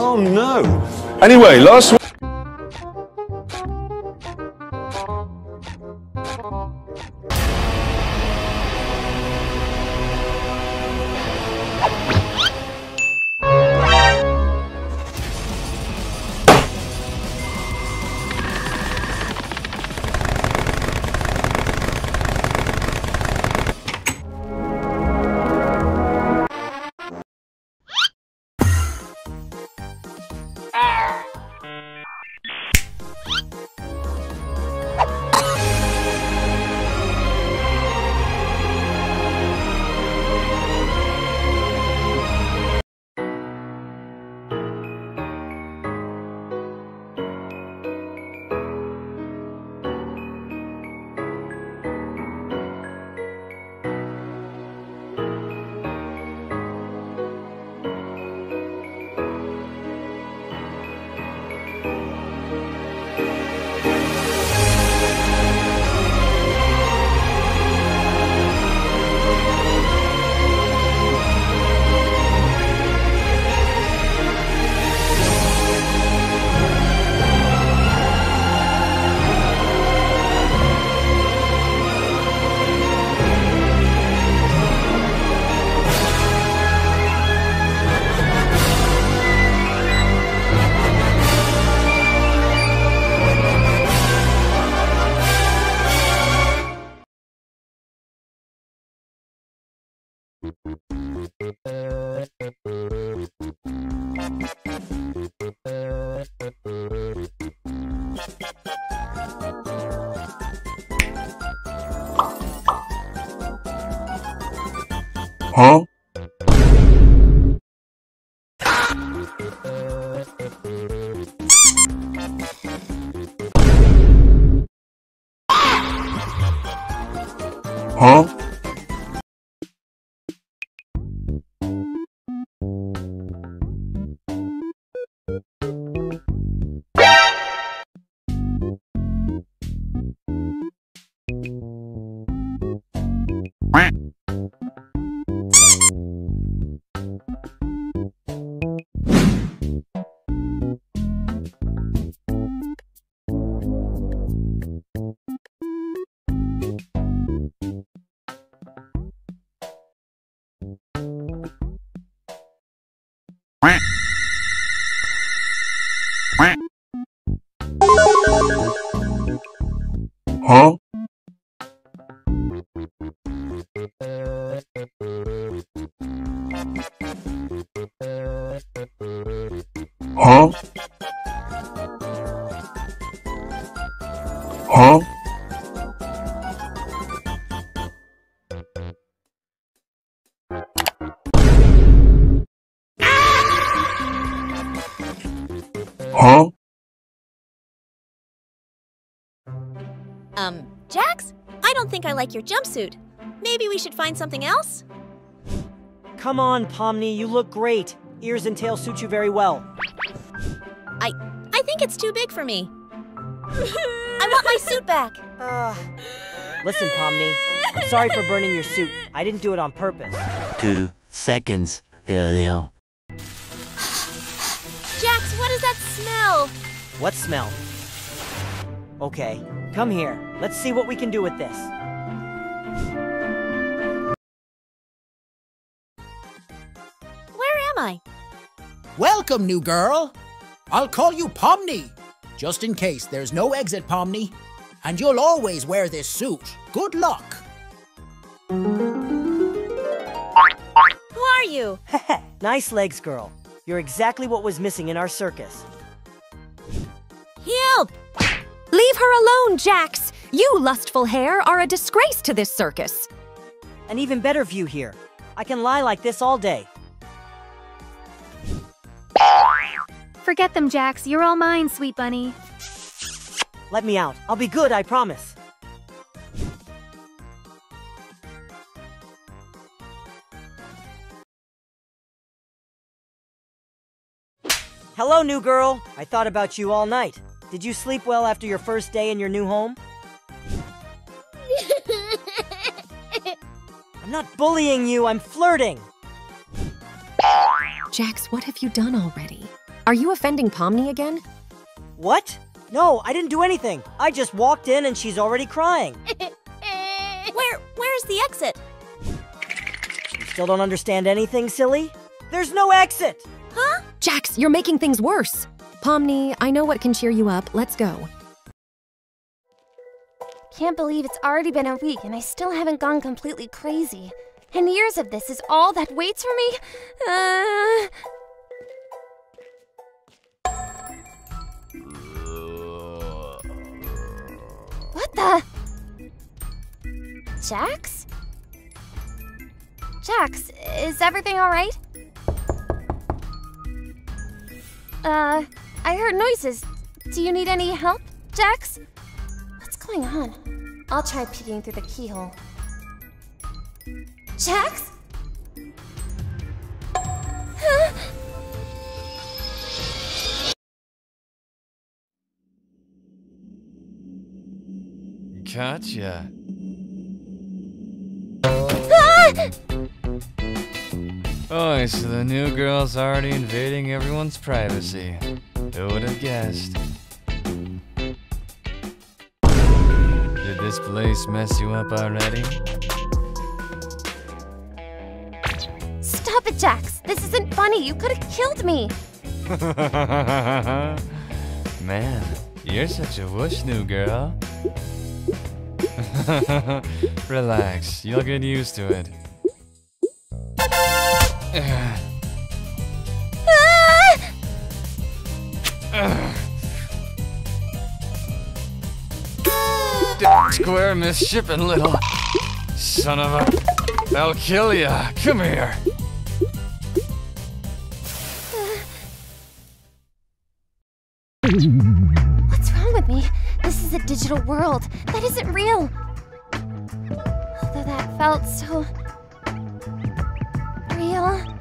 Oh no! Anyway, last week... Huh? Huh? Huh? Huh? Um, Jax? I don't think I like your jumpsuit. Maybe we should find something else? Come on, Pomni, you look great. Ears and tail suit you very well. I I think it's too big for me. I want my suit back. Uh, listen, Pomni. I'm sorry for burning your suit. I didn't do it on purpose. Two seconds earlier. Jax, what is that smell? What smell? Okay, come here. Let's see what we can do with this. Where am I? Welcome, new girl. I'll call you Pomni, just in case there's no exit, Pomni. And you'll always wear this suit. Good luck. Who are you? nice legs, girl. You're exactly what was missing in our circus. Help! Leave her alone, Jax! You lustful hare are a disgrace to this circus. An even better view here. I can lie like this all day. Forget them, Jax. You're all mine, sweet bunny. Let me out. I'll be good, I promise. Hello, new girl. I thought about you all night. Did you sleep well after your first day in your new home? I'm not bullying you, I'm flirting. Jax, what have you done already? Are you offending Pomni again? What? No, I didn't do anything. I just walked in and she's already crying. Where where's the exit? You still don't understand anything, silly? There's no exit! Huh? Jax, you're making things worse. Pomni, I know what can cheer you up. Let's go. Can't believe it's already been a week and I still haven't gone completely crazy. And years of this is all that waits for me? Uh... What the? Jax? Jax, is everything alright? Uh, I heard noises. Do you need any help, Jax? What's going on? I'll try peeking through the keyhole. Jax? Huh? Gotcha. Ah! Oh, so the new girl's already invading everyone's privacy. Who would have guessed? Did this place mess you up already? Stop it, Jax! This isn't funny. You could have killed me. Man, you're such a whoosh, new girl. Relax, you'll get used to it. we're misshipping, little son of a. I'll kill ya. Come here. What's wrong with me? This is a digital world. That isn't real. Although that felt so... real.